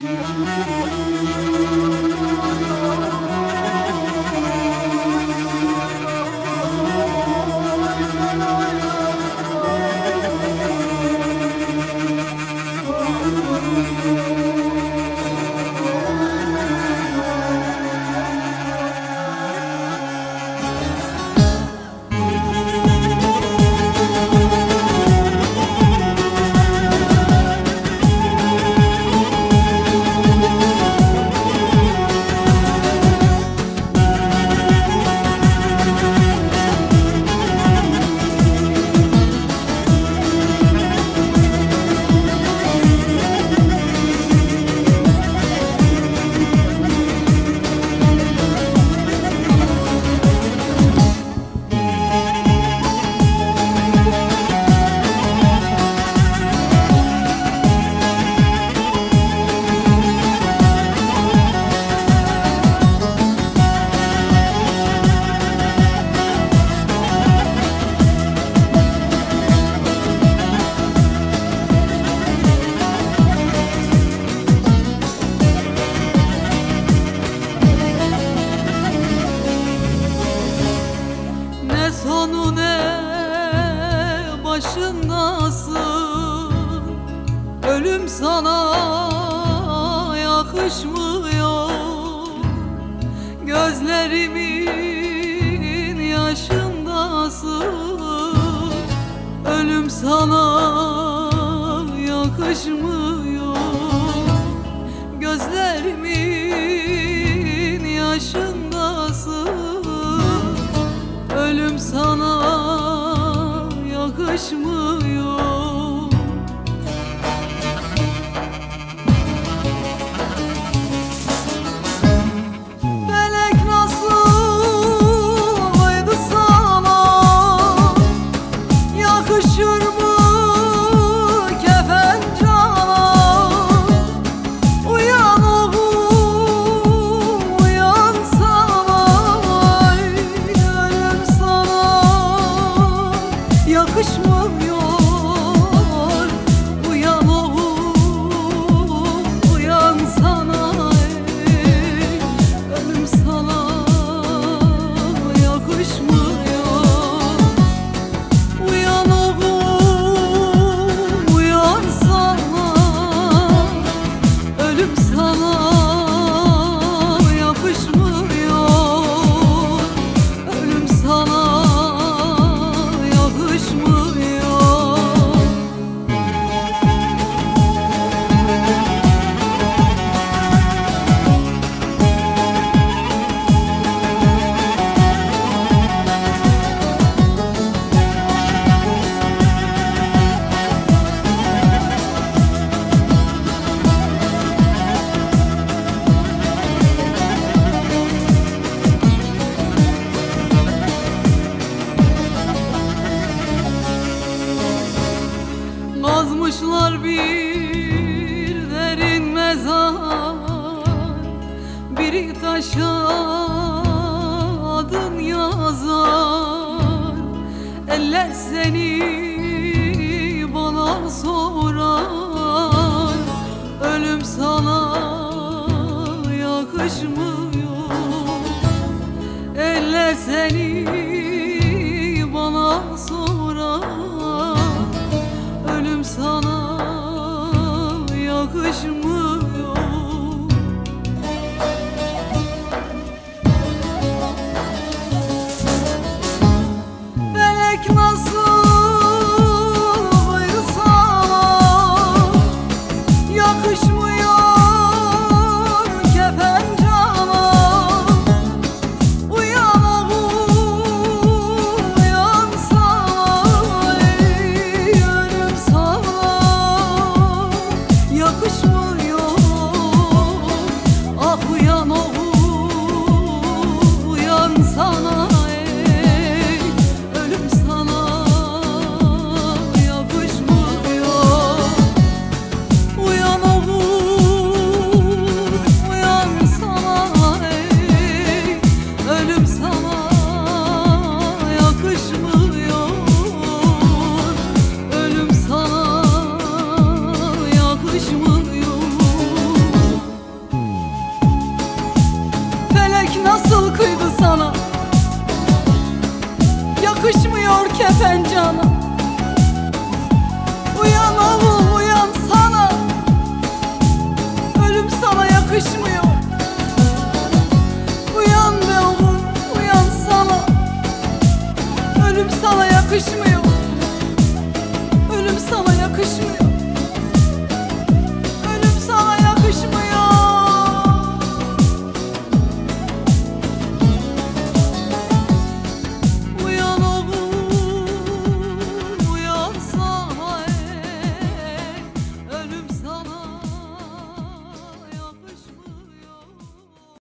嗯。Ölüm sana yakışmıyor. Gözlerimin yaşındasın. Ölüm sana yakışmıyor. Gözlerimin yaşındasın. Ölüm sana yakışmıyor Kazmışlar bir derin mezar Biri taşa adın yazar. Eller seni bana sorar. Ölüm sana yakışmıyor. Eller seni yakışmıyor yakışmıyor. Uyan be oğlum uyan sana. Ölüm sana yakışmıyor.